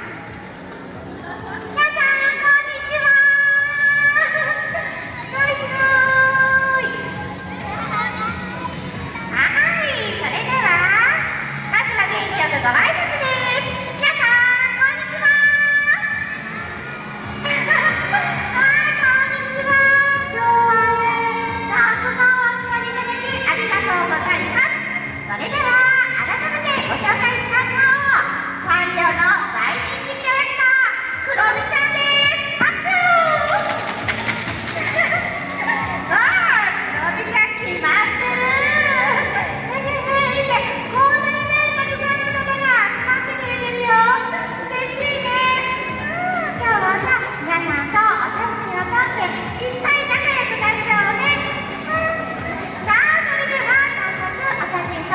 you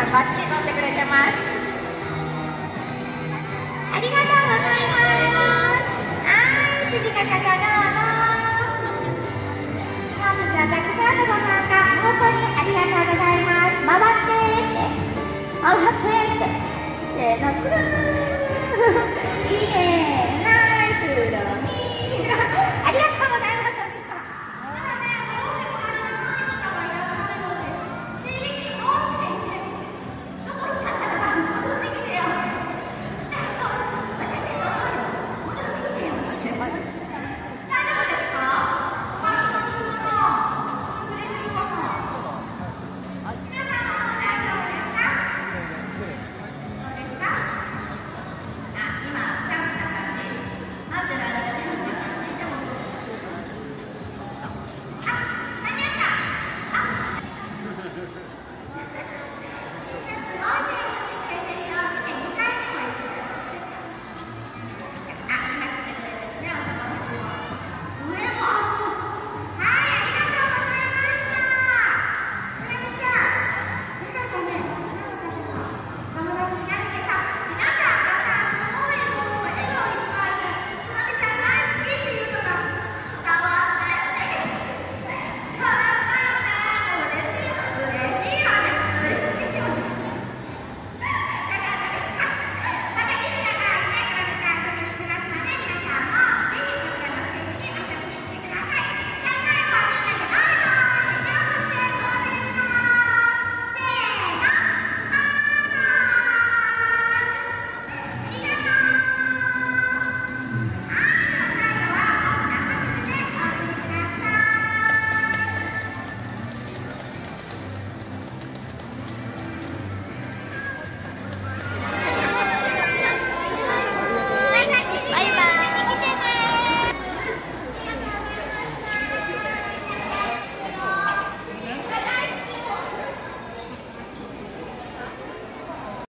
さんバッチリ乗ってくれてます。ありがとう。